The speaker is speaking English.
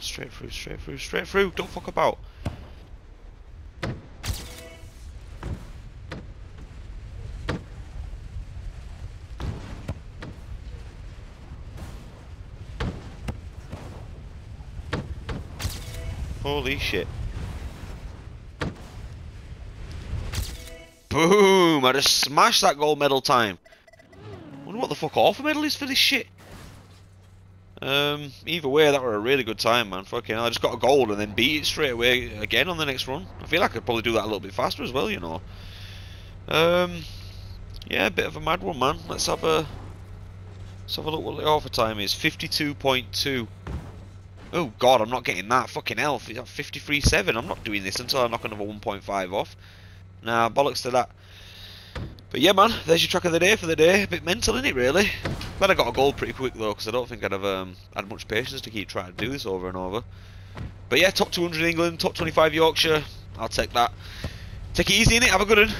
Straight through, straight through, straight through. Don't fuck about. Holy shit. Boom! I just smashed that gold medal time. wonder what the fuck author medal is for this shit. Um, either way, that were a really good time, man. Fucking hell, I just got a gold and then beat it straight away again on the next run. I feel like I could probably do that a little bit faster as well, you know. Um, yeah, a bit of a mad one, man. Let's have a let's have a look what the author time is. Fifty-two point two. Oh god, I'm not getting that. Fucking hell, 53.7. I'm not doing this until I knock another 1.5 off. Nah, bollocks to that. But yeah, man, there's your track of the day for the day. A bit mental, isn't it, really? Glad I got a goal pretty quick, though, because I don't think I'd have um, had much patience to keep trying to do this over and over. But yeah, top 200 England, top 25 Yorkshire. I'll take that. Take it easy, innit? Have a good one.